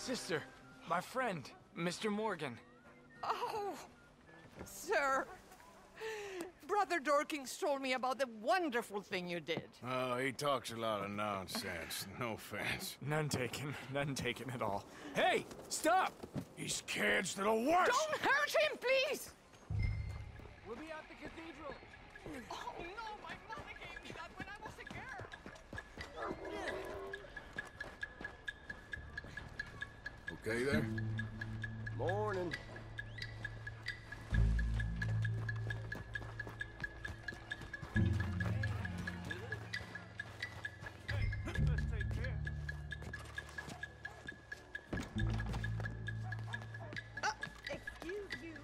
Sister, my friend, Mr. Morgan. Oh, sir. Brother Dorkins told me about the wonderful thing you did. Oh, he talks a lot of nonsense. No offense. None taken, none taken at all. Hey, stop! These kids, they're the worst! Don't hurt him, please! We'll be at the cathedral. Oh, no, my mother Okay there? Morning. Hey, let's take care. Excuse you.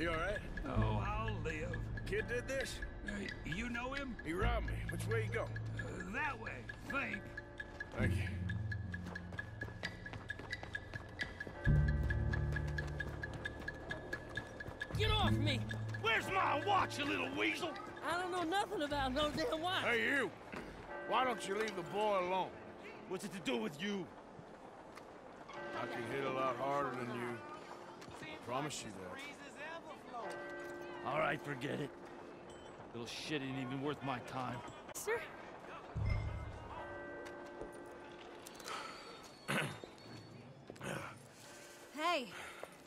You alright? I'll live. Kid did this? Uh, you know him? He robbed me. Which way you go? Uh, that way, think. Thank you. Get off me! Where's my watch, you little weasel? I don't know nothing about no damn watch. Hey, you! Why don't you leave the boy alone? What's it to do with you? I can hit a lot harder than you. I Promise you that. All right, forget it. Little shit ain't even worth my time. Sir? Hey,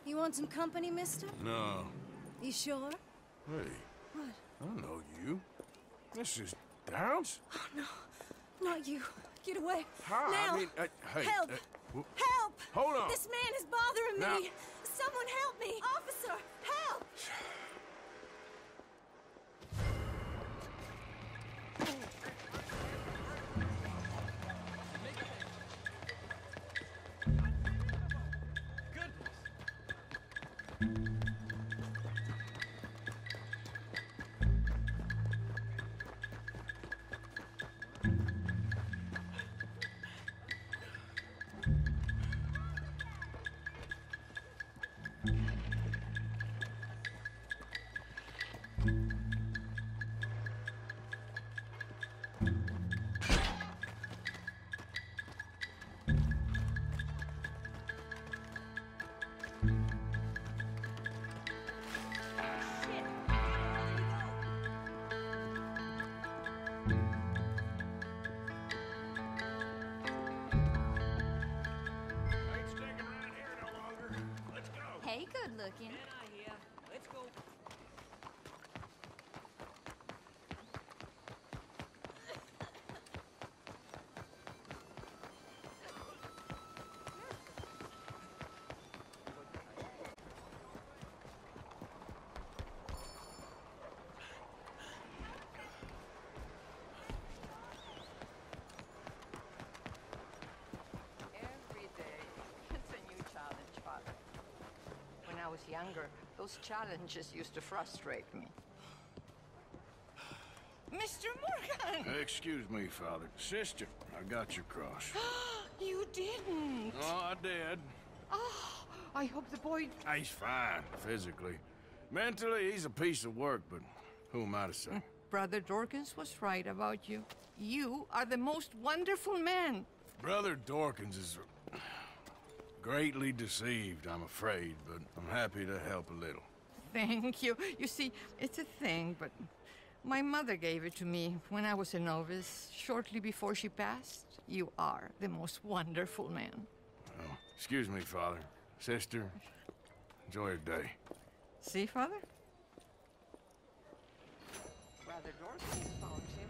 you want some company, mister? No. You sure? Hey, What? I don't know you. This is Downes? Oh, no. Not you. Get away. Hi, now. I mean, uh, hey. Help! uh, Help! Hold on. This man is bothering Now- me. Someone help me. Officer, help! Good looking. Let's go. Every day, it's a new challenge, Father. When I was younger, those challenges used to frustrate me. Mr. Morgan! Excuse me, Father. Sister, I got your cross. You didn't! oh, I did. Oh, I hope the boy... Ah, he's fine, physically. Mentally, he's a piece of work, but who am I to say? Mm, Brother Dorkins was right about you. You are the most wonderful man. Brother Dorkins is greatly deceived, I'm afraid, but I'm happy to help a little. Thank you. You see, it's a thing, but my mother gave it to me when I was a novice, shortly before she passed. You are the most wonderful man. Oh, excuse me, Father. Sister, enjoy your day. See, Father? Brother Dorkins found him.